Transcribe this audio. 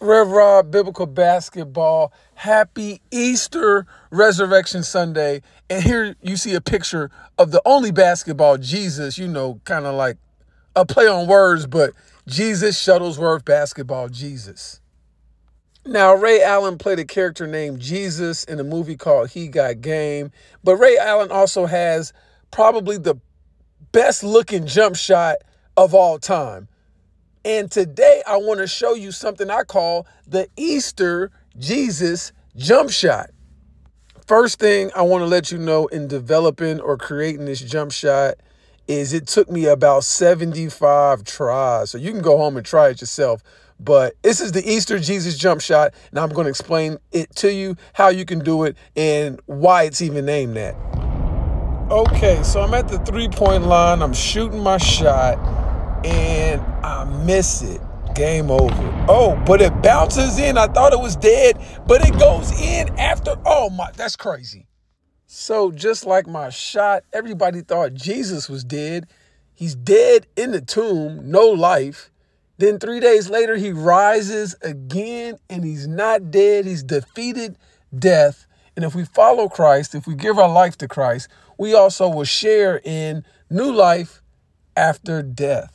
Rev Rob Biblical Basketball. Happy Easter Resurrection Sunday. And here you see a picture of the only basketball, Jesus, you know, kind of like a play on words, but Jesus Shuttlesworth Basketball Jesus. Now, Ray Allen played a character named Jesus in a movie called He Got Game, but Ray Allen also has probably the best looking jump shot of all time. And today I want to show you something I call the Easter Jesus jump shot. First thing I want to let you know in developing or creating this jump shot is it took me about 75 tries. So you can go home and try it yourself. But this is the Easter Jesus jump shot, and I'm going to explain it to you, how you can do it, and why it's even named that. Okay, so I'm at the three point line, I'm shooting my shot, and I miss it. Game over. Oh, but it bounces in. I thought it was dead, but it goes in after. Oh my, that's crazy. So just like my shot, everybody thought Jesus was dead. He's dead in the tomb, no life. Then three days later, he rises again and he's not dead. He's defeated death. And if we follow Christ, if we give our life to Christ, we also will share in new life after death.